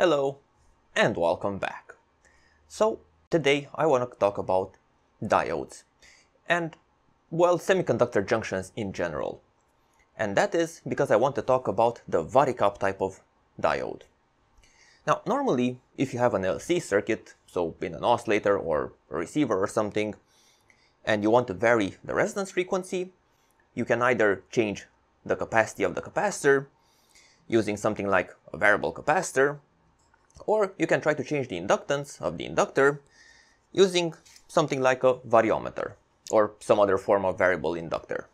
Hello and welcome back. So today I want to talk about diodes and well semiconductor junctions in general. And that is because I want to talk about the Varicap type of diode. Now normally if you have an LC circuit, so in an oscillator or a receiver or something, and you want to vary the resonance frequency, you can either change the capacity of the capacitor using something like a variable capacitor or you can try to change the inductance of the inductor using something like a variometer or some other form of variable inductor.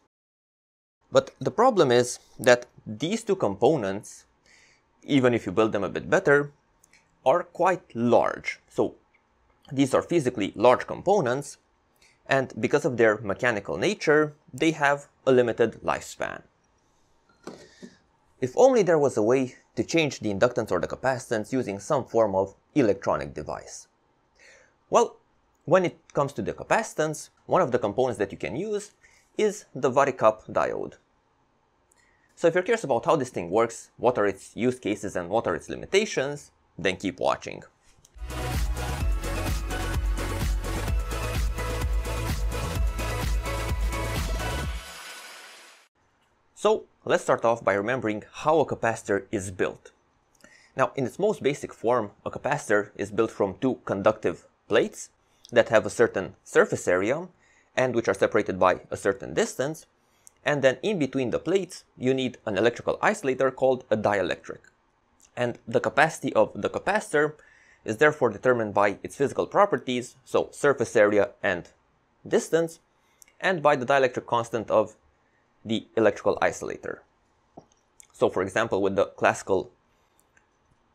But the problem is that these two components, even if you build them a bit better, are quite large. So these are physically large components and because of their mechanical nature, they have a limited lifespan. If only there was a way to change the inductance or the capacitance using some form of electronic device. Well, when it comes to the capacitance, one of the components that you can use is the Varicap diode. So if you're curious about how this thing works, what are its use cases and what are its limitations, then keep watching. So let's start off by remembering how a capacitor is built. Now, in its most basic form, a capacitor is built from two conductive plates that have a certain surface area and which are separated by a certain distance. And then in between the plates, you need an electrical isolator called a dielectric. And the capacity of the capacitor is therefore determined by its physical properties, so surface area and distance, and by the dielectric constant of the electrical isolator. So for example, with the classical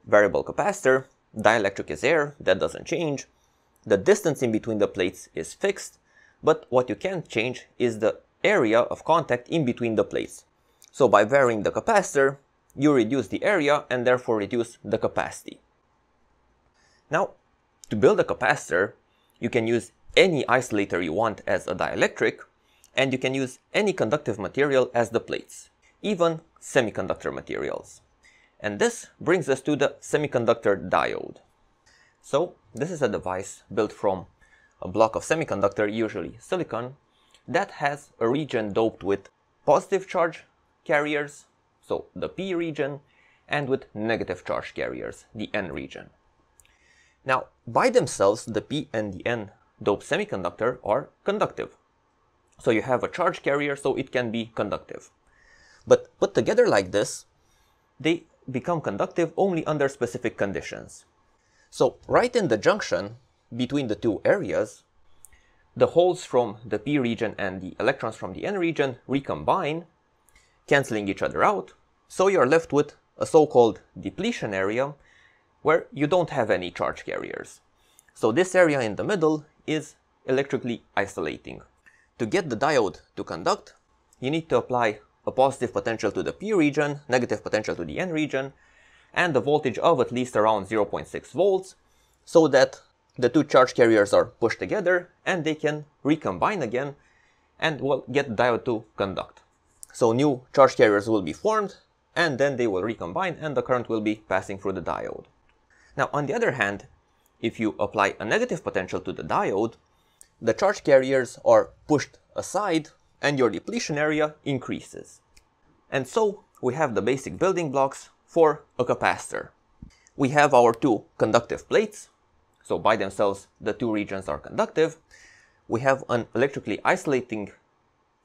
variable capacitor, dielectric is air, that doesn't change. The distance in between the plates is fixed, but what you can change is the area of contact in between the plates. So by varying the capacitor, you reduce the area and therefore reduce the capacity. Now, to build a capacitor, you can use any isolator you want as a dielectric, and you can use any conductive material as the plates, even semiconductor materials. And this brings us to the semiconductor diode. So this is a device built from a block of semiconductor, usually silicon, that has a region doped with positive charge carriers, so the P region, and with negative charge carriers, the N region. Now, by themselves, the P and the N doped semiconductor are conductive. So you have a charge carrier, so it can be conductive. But put together like this, they become conductive only under specific conditions. So right in the junction between the two areas, the holes from the p region and the electrons from the n region recombine, canceling each other out, so you're left with a so-called depletion area where you don't have any charge carriers. So this area in the middle is electrically isolating. To get the diode to conduct, you need to apply a positive potential to the P region, negative potential to the N region, and a voltage of at least around 0.6 volts, so that the two charge carriers are pushed together and they can recombine again and will get the diode to conduct. So new charge carriers will be formed and then they will recombine and the current will be passing through the diode. Now on the other hand, if you apply a negative potential to the diode, the charge carriers are pushed aside and your depletion area increases. And so we have the basic building blocks for a capacitor. We have our two conductive plates, so by themselves the two regions are conductive. We have an electrically isolating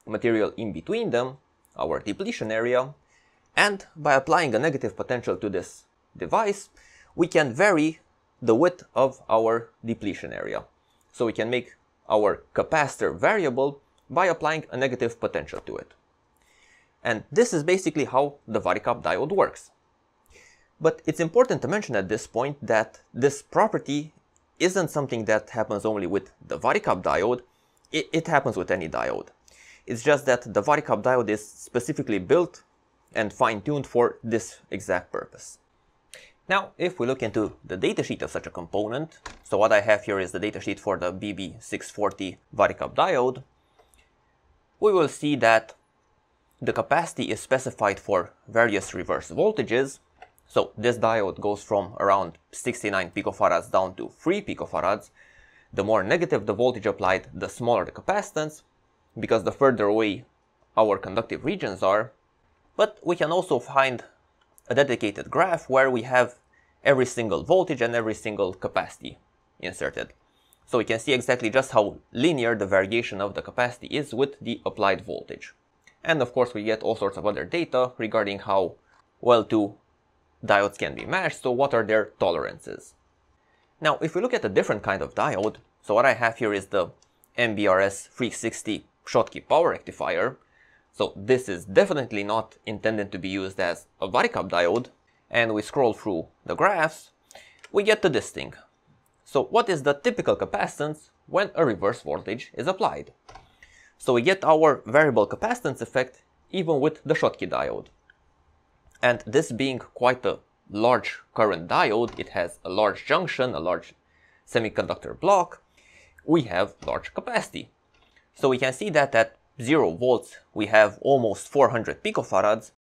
material in between them, our depletion area, and by applying a negative potential to this device, we can vary the width of our depletion area. So we can make our capacitor variable by applying a negative potential to it. And this is basically how the Varicap diode works. But it's important to mention at this point that this property isn't something that happens only with the Varicap diode, it, it happens with any diode. It's just that the Varicap diode is specifically built and fine-tuned for this exact purpose. Now, if we look into the datasheet of such a component, so what I have here is the datasheet for the BB640 Varicap diode, we will see that the capacity is specified for various reverse voltages, So this diode goes from around 69 picofarads down to 3 picofarads. The more negative the voltage applied, the smaller the capacitance, because the further away our conductive regions are. But we can also find a dedicated graph where we have every single voltage and every single capacity inserted. So we can see exactly just how linear the variation of the capacity is with the applied voltage. And of course we get all sorts of other data regarding how well two diodes can be matched, so what are their tolerances. Now if we look at a different kind of diode, so what I have here is the MBRS 360 Schottky power rectifier. So this is definitely not intended to be used as a varicap diode, and we scroll through the graphs, we get to this thing. So what is the typical capacitance when a reverse voltage is applied? So we get our variable capacitance effect even with the Schottky diode. And this being quite a large current diode, it has a large junction, a large semiconductor block, we have large capacity. So we can see that at 0 volts we have almost 400 picofarads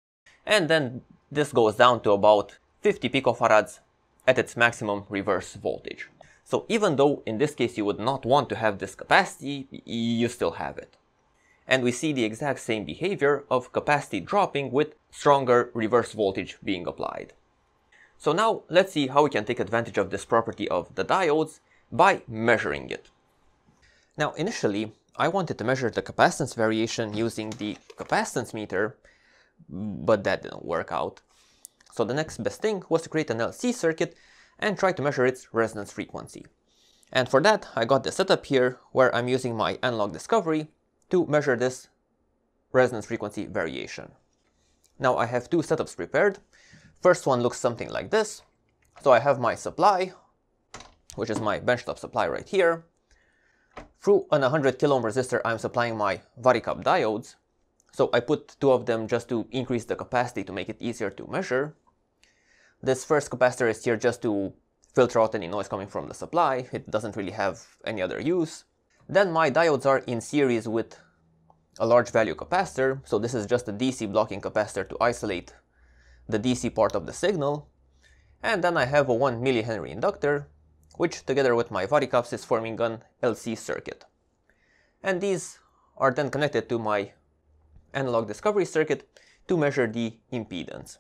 and then this goes down to about 50 picofarads at its maximum reverse voltage. So even though in this case you would not want to have this capacity, you still have it. And we see the exact same behavior of capacity dropping with stronger reverse voltage being applied. So now let's see how we can take advantage of this property of the diodes by measuring it. Now initially I wanted to measure the capacitance variation using the capacitance meter but that didn't work out. So the next best thing was to create an LC circuit and try to measure its resonance frequency. And for that, I got this setup here where I'm using my analog discovery to measure this resonance frequency variation. Now I have two setups prepared. First one looks something like this. So I have my supply, which is my benchtop supply right here. Through an 100 kilo ohm resistor, I'm supplying my varicap diodes. So I put two of them just to increase the capacity to make it easier to measure. This first capacitor is here just to filter out any noise coming from the supply. It doesn't really have any other use. Then my diodes are in series with a large value capacitor. So this is just a DC blocking capacitor to isolate the DC part of the signal. And then I have a 1 millihenry inductor, which together with my varicaps is forming an LC circuit. And these are then connected to my analog discovery circuit to measure the impedance.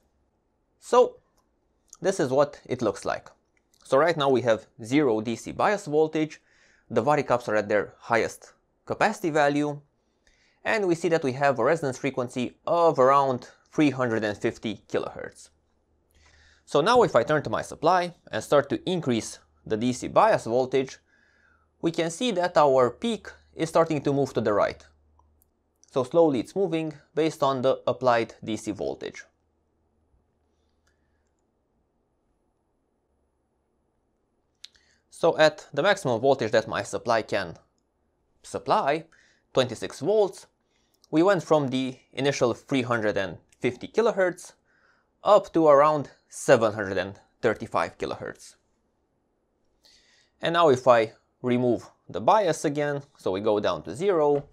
So this is what it looks like. So right now we have zero DC bias voltage, the varicaps are at their highest capacity value, and we see that we have a resonance frequency of around 350 kilohertz. So now if I turn to my supply and start to increase the DC bias voltage, we can see that our peak is starting to move to the right. So slowly it's moving based on the applied DC voltage. So at the maximum voltage that my supply can supply, 26 volts, we went from the initial 350 kilohertz up to around 735 kilohertz. And now if I remove the bias again, so we go down to zero,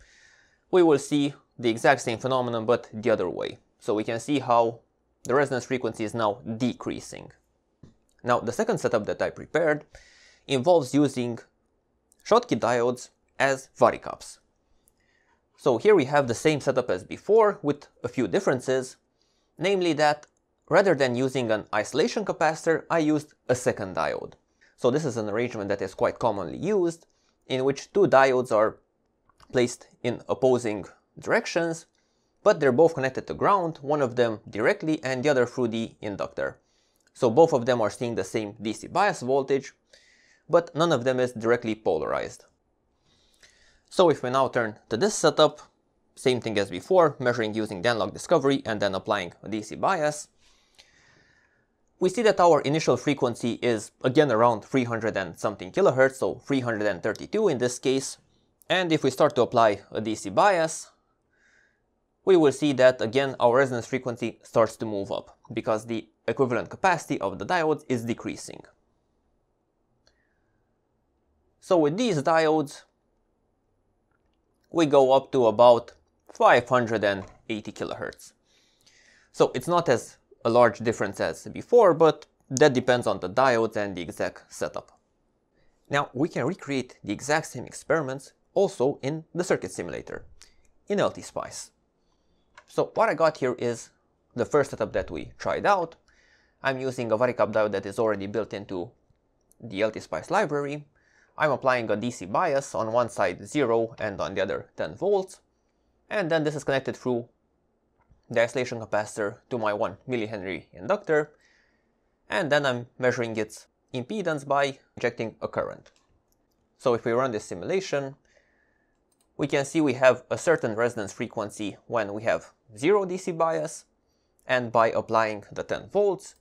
we will see the exact same phenomenon but the other way. So we can see how the resonance frequency is now decreasing. Now the second setup that I prepared involves using Schottky diodes as varicaps. So here we have the same setup as before with a few differences, namely that rather than using an isolation capacitor, I used a second diode. So this is an arrangement that is quite commonly used, in which two diodes are placed in opposing directions, but they're both connected to ground, one of them directly and the other through the inductor. So both of them are seeing the same DC bias voltage, but none of them is directly polarized. So if we now turn to this setup, same thing as before, measuring using the analog discovery and then applying DC bias, we see that our initial frequency is again around 300 and something kilohertz, so 332 in this case, and if we start to apply a DC bias, we will see that again our resonance frequency starts to move up because the equivalent capacity of the diodes is decreasing. So with these diodes, we go up to about 580 kilohertz. So it's not as a large difference as before, but that depends on the diodes and the exact setup. Now we can recreate the exact same experiments also in the circuit simulator, in LTSpice. So what I got here is the first setup that we tried out. I'm using a varicap diode that is already built into the LTSpice library. I'm applying a DC bias on one side 0 and on the other 10 volts. And then this is connected through the isolation capacitor to my 1 millihenry inductor. And then I'm measuring its impedance by injecting a current. So if we run this simulation, we can see we have a certain resonance frequency when we have 0 DC bias, and by applying the 10 volts,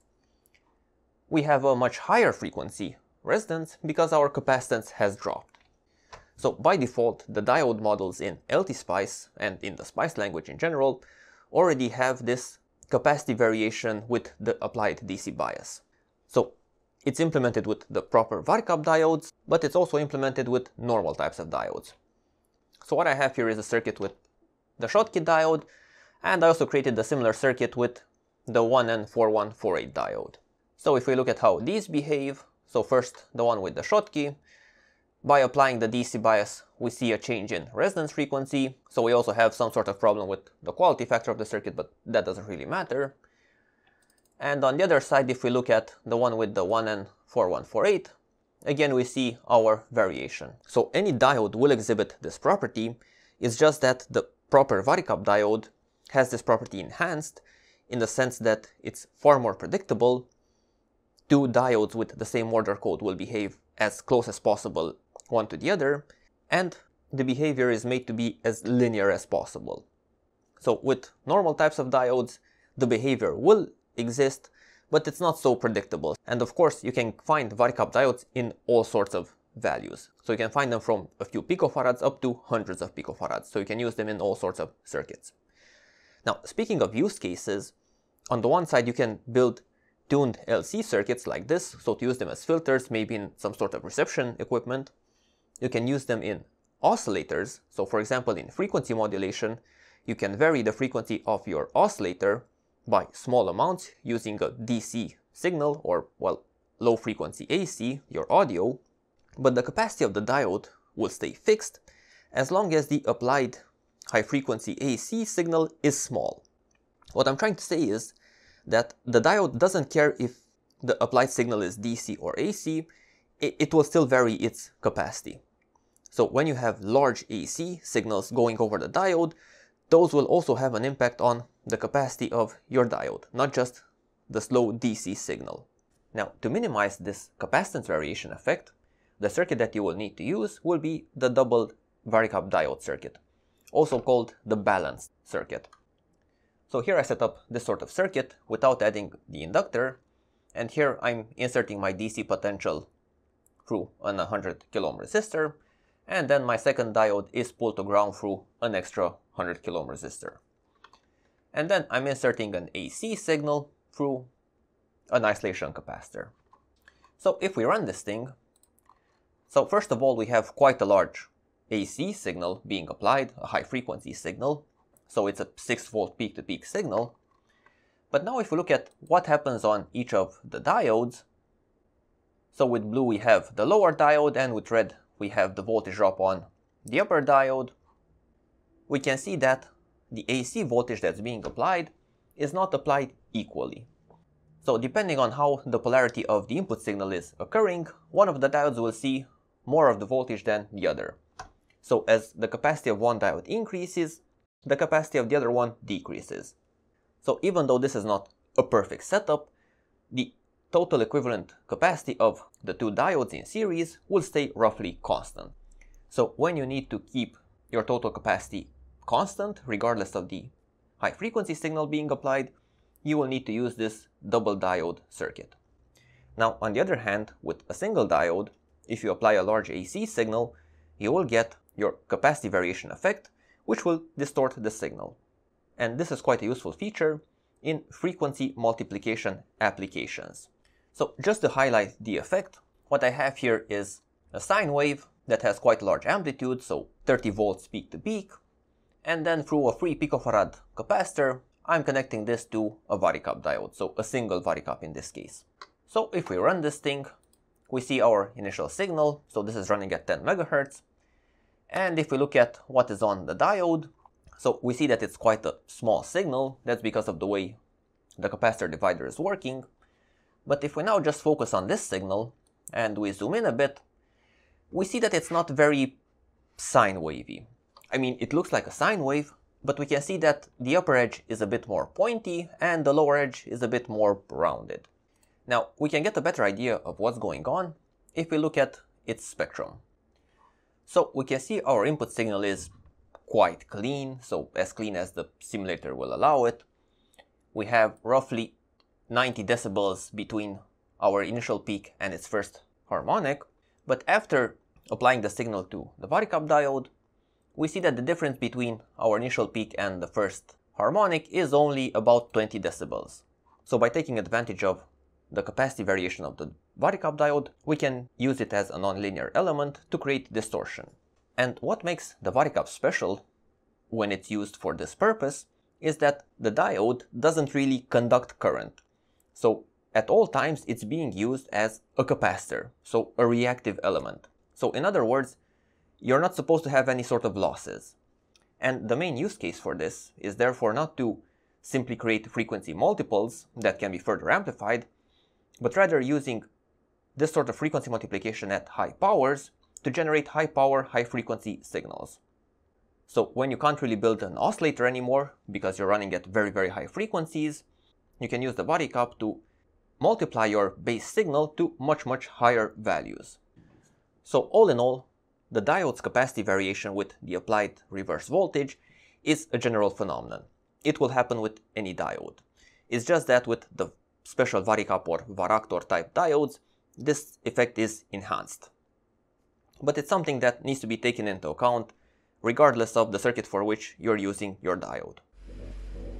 we have a much higher frequency resonance because our capacitance has dropped. So by default, the diode models in LTSpice and in the Spice language in general already have this capacity variation with the applied DC bias. So it's implemented with the proper varicap diodes, but it's also implemented with normal types of diodes. So what I have here is a circuit with the Schottky diode, and I also created a similar circuit with the 1N4148 diode. So if we look at how these behave, so first the one with the Schottky, by applying the DC bias we see a change in resonance frequency, so we also have some sort of problem with the quality factor of the circuit, but that doesn't really matter. And on the other side, if we look at the one with the 1N4148, again we see our variation. So any diode will exhibit this property, it's just that the proper varicap diode has this property enhanced in the sense that it's far more predictable. Two diodes with the same order code will behave as close as possible one to the other, and the behavior is made to be as linear as possible. So with normal types of diodes, the behavior will exist, but it's not so predictable. And of course, you can find varicap diodes in all sorts of values. So you can find them from a few picofarads up to hundreds of picofarads. So you can use them in all sorts of circuits. Now, speaking of use cases, on the one side, you can build tuned LC circuits like this. So to use them as filters, maybe in some sort of reception equipment. You can use them in oscillators. So for example, in frequency modulation, you can vary the frequency of your oscillator by small amounts using a DC signal or, well, low frequency AC, your audio, but the capacity of the diode will stay fixed as long as the applied high frequency AC signal is small. What I'm trying to say is that the diode doesn't care if the applied signal is DC or AC, it, it will still vary its capacity. So when you have large AC signals going over the diode, those will also have an impact on the capacity of your diode, not just the slow DC signal. Now, to minimize this capacitance variation effect, the circuit that you will need to use will be the double varicap diode circuit, also called the balanced circuit. So here I set up this sort of circuit without adding the inductor, and here I'm inserting my DC potential through an 100 kilo ohm resistor, and then my second diode is pulled to ground through an extra 100 kilo resistor. And then I'm inserting an AC signal through an isolation capacitor. So if we run this thing, so first of all we have quite a large AC signal being applied, a high frequency signal, so it's a 6 volt peak to peak signal. But now if we look at what happens on each of the diodes, so with blue we have the lower diode and with red we have the voltage drop on the upper diode, we can see that the AC voltage that's being applied is not applied equally. So depending on how the polarity of the input signal is occurring, one of the diodes will see more of the voltage than the other. So as the capacity of one diode increases, the capacity of the other one decreases. So even though this is not a perfect setup, the total equivalent capacity of the two diodes in series will stay roughly constant. So when you need to keep your total capacity constant, regardless of the high frequency signal being applied, you will need to use this double diode circuit. Now, on the other hand, with a single diode, if you apply a large AC signal, you will get your capacity variation effect, which will distort the signal. And this is quite a useful feature in frequency multiplication applications. So just to highlight the effect, what I have here is a sine wave that has quite a large amplitude, so 30 volts peak to peak, and then through a 3 picofarad capacitor, I'm connecting this to a Varicap diode, so a single Varicap in this case. So if we run this thing, we see our initial signal, so this is running at 10 megahertz. And if we look at what is on the diode, so we see that it's quite a small signal, that's because of the way the capacitor divider is working. But if we now just focus on this signal, and we zoom in a bit, we see that it's not very sine wavy. I mean, it looks like a sine wave, but we can see that the upper edge is a bit more pointy and the lower edge is a bit more rounded. Now, we can get a better idea of what's going on if we look at its spectrum. So we can see our input signal is quite clean, so as clean as the simulator will allow it. We have roughly 90 decibels between our initial peak and its first harmonic, but after applying the signal to the Varicap diode, we see that the difference between our initial peak and the first harmonic is only about 20 decibels. So by taking advantage of the capacity variation of the Varicap diode, we can use it as a nonlinear element to create distortion. And what makes the Varicap special when it's used for this purpose is that the diode doesn't really conduct current. So at all times it's being used as a capacitor, so a reactive element. So in other words, you're not supposed to have any sort of losses. And the main use case for this is therefore not to simply create frequency multiples that can be further amplified, but rather using this sort of frequency multiplication at high powers to generate high power, high frequency signals. So when you can't really build an oscillator anymore because you're running at very, very high frequencies, you can use the body Varicap to multiply your base signal to much, much higher values. So all in all, the diode's capacity variation with the applied reverse voltage is a general phenomenon. It will happen with any diode. It's just that with the special Varicap or Varactor type diodes, this effect is enhanced. But it's something that needs to be taken into account regardless of the circuit for which you're using your diode.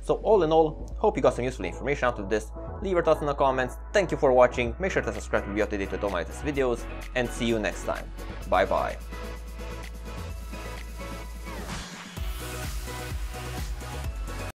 So all in all, hope you got some useful information out of this. Leave your thoughts in the comments. Thank you for watching. Make sure to subscribe to be up to date with all my latest videos and see you next time. Bye bye.